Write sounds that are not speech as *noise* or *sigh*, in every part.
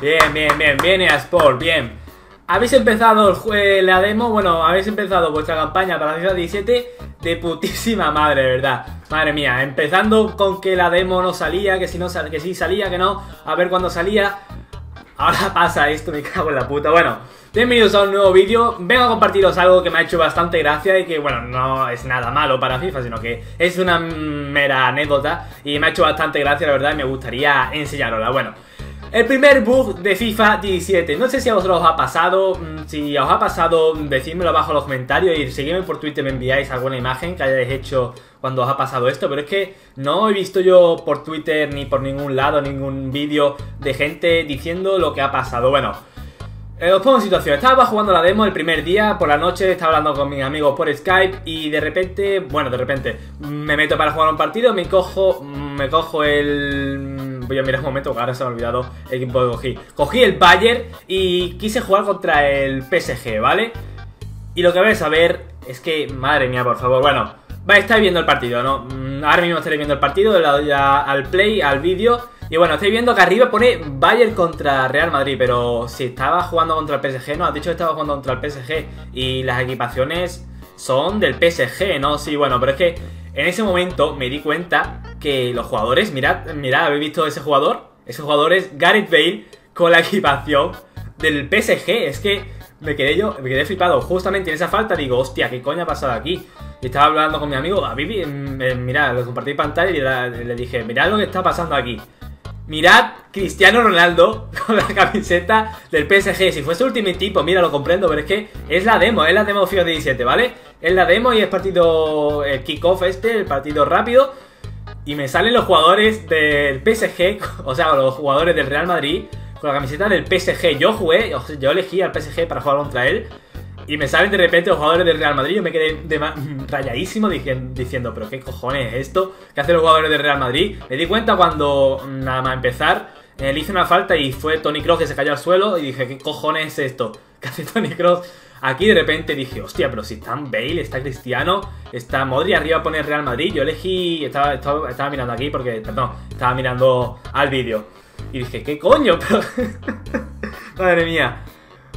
Bien, bien, bien, viene a Sport, bien. Habéis empezado el la demo, bueno, habéis empezado vuestra campaña para la FIFA 17 de putísima madre, ¿verdad? Madre mía, empezando con que la demo no salía, que si no que sí salía, que no, a ver cuándo salía. Ahora pasa esto, me cago en la puta. Bueno, bienvenidos a un nuevo vídeo. Vengo a compartiros algo que me ha hecho bastante gracia y que, bueno, no es nada malo para FIFA, sino que es una mera anécdota y me ha hecho bastante gracia, la verdad, y me gustaría enseñarosla. Bueno, el primer bug de FIFA 17. No sé si a vosotros os ha pasado. Mm, si os ha pasado, decídmelo abajo en los comentarios y seguidme por Twitter, me enviáis alguna imagen que hayáis hecho cuando os ha pasado esto. Pero es que no he visto yo por Twitter ni por ningún lado ningún vídeo de gente diciendo lo que ha pasado. Bueno, eh, os pongo en situación, estaba jugando la demo el primer día, por la noche estaba hablando con mis amigos por Skype y de repente, bueno, de repente, me meto para jugar un partido, me cojo, me cojo el voy a mirar un momento, ahora se me ha olvidado el equipo que cogí. Cogí el Bayern y quise jugar contra el PSG, ¿vale? Y lo que vais a ver es que, madre mía, por favor, bueno, va, estáis viendo el partido, ¿no? Mm, ahora mismo estáis viendo el partido, le doy al play, al vídeo. Y bueno, estáis viendo que arriba pone Bayern contra Real Madrid, pero si estaba jugando contra el PSG, no, has dicho que estaba jugando contra el PSG y las equipaciones son del PSG, ¿no? Sí, bueno, pero es que en ese momento me di cuenta que los jugadores, mirad, mirad, ¿habéis visto ese jugador? Ese jugador es Gareth Bale con la equipación del PSG. Es que me quedé yo, me quedé flipado. Justamente en esa falta digo, hostia, ¿qué coño ha pasado aquí? Y estaba hablando con mi amigo, a Vivi, mirad, lo compartí pantalla y le dije, mirad lo que está pasando aquí. Mirad Cristiano Ronaldo *laughs* con la camiseta del PSG. Si fuese Ultimate Tipo, mira, lo comprendo, pero es que es la demo, es la demo FIFA 17, ¿vale? Es la demo y es partido el kickoff este, el partido rápido. Y me salen los jugadores del PSG, *laughs* o sea, los jugadores del Real Madrid con la camiseta del PSG. Yo jugué, yo elegí al PSG para jugar contra él. Y me salen de repente los jugadores del Real Madrid. Yo me quedé *laughs* rayadísimo diciendo, pero qué cojones es esto que hacen los jugadores del Real Madrid. Me di cuenta cuando, nada más empezar, eh, le hice una falta y fue Tony Cross que se cayó al suelo. Y dije, ¿qué cojones es esto? *laughs* ¿Qué hace Tony Cross? Aquí de repente dije, hostia, pero si está Bale, está Cristiano, está Modri, arriba pone Real Madrid. Yo elegí, estaba, estaba, mirando aquí porque, perdón, estaba mirando al vídeo. Y dije, ¿qué coño? *laughs* Madre mía.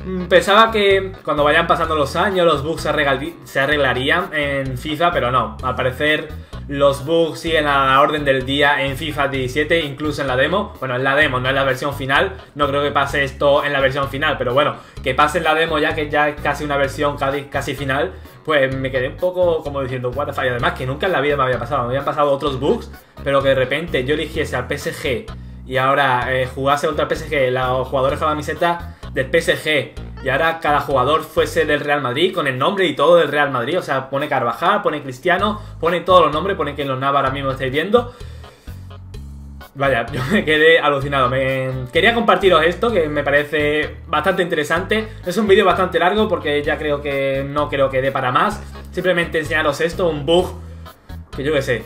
Mm, pensaba que cuando vayan pasando los años los bugs se, arreglarían en FIFA, pero no. Al parecer los bugs siguen a la orden del día en FIFA 17, incluso en la demo. Bueno, en la demo, no en la versión final. No creo que pase esto en la versión final, pero bueno, que pase en la demo ya que ya es casi una versión casi, final. Pues me quedé un poco como diciendo, what the fuck. Y además que nunca en la vida me había pasado. Me habían pasado otros bugs, pero que de repente yo eligiese al PSG y ahora eh, jugase contra el PSG, los jugadores con la camiseta del PSG y ahora cada jugador fuese del Real Madrid con el nombre y todo del Real Madrid. O sea, pone Carvajal, pone Cristiano, pone todos los nombres, pone que en los Nava ahora mismo estáis viendo. Vaya, *laughs* yo me quedé alucinado. Me... Quería compartiros esto, que me parece bastante interesante. Es un vídeo bastante largo porque ya creo que no creo que dé para más. Simplemente enseñaros esto, un bug que yo qué sé.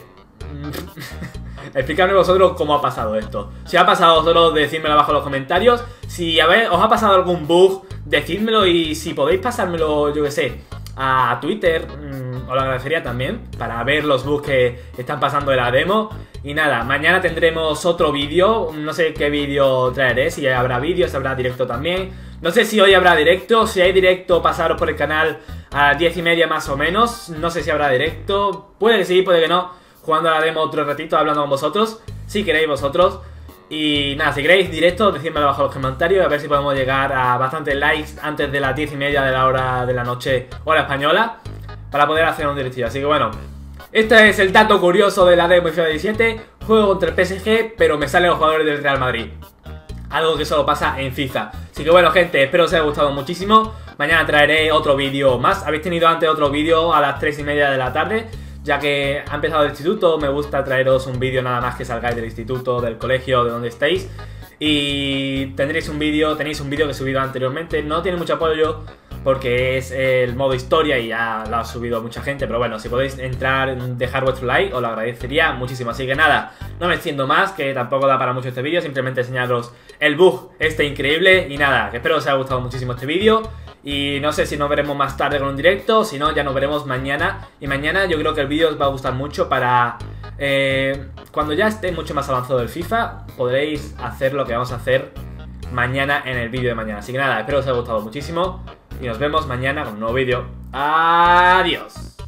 *laughs* Explicadme vosotros cómo ha pasado esto. Si ha pasado vosotros, decídmelo abajo en los comentarios. Si os ha pasado algún bug, decídmelo y si podéis pasármelo, yo que sé, a Twitter, mm, os lo agradecería también para ver los bugs que están pasando de la demo. Y nada, mañana tendremos otro vídeo, no sé qué vídeo traeré, si habrá vídeo, si habrá directo también. No sé si hoy habrá directo, si hay directo pasaros por el canal a las 10 y media más o menos, no sé si habrá directo, puede que sí, puede que no jugando a la demo otro ratito, hablando con vosotros, si queréis vosotros. Y nada, si queréis directo, decídmelo abajo en los comentarios, a ver si podemos llegar a bastantes likes antes de las 10 y media de la hora de la noche, hora española, para poder hacer un directillo. Así que bueno, este es el dato curioso de la demo FIFA 17. Juego contra el PSG, pero me salen los jugadores del Real Madrid. Algo que solo pasa en FIFA. Así que bueno, gente, espero os haya gustado muchísimo. Mañana traeré otro vídeo más. Habéis tenido antes otro vídeo a las 3 y media de la tarde ya que ha empezado el instituto, me gusta traeros un vídeo nada más que salgáis del instituto, del colegio, de donde estéis. Y tendréis un vídeo, tenéis un vídeo que he subido anteriormente, no tiene mucho apoyo porque es el modo historia y ya lo ha subido mucha gente, pero bueno, si podéis entrar, dejar vuestro like, os lo agradecería muchísimo. Así que nada, no me extiendo más, que tampoco da para mucho este vídeo, simplemente enseñaros el bug este increíble y nada, que espero os haya gustado muchísimo este vídeo. Y no sé si nos veremos más tarde con un directo, si no, ya nos veremos mañana. Y mañana yo creo que el vídeo os va a gustar mucho para... Eh, cuando ya esté mucho más avanzado el FIFA, podréis hacer lo que vamos a hacer mañana en el vídeo de mañana. Así que nada, espero que os haya gustado muchísimo y nos vemos mañana con un nuevo vídeo. Adiós.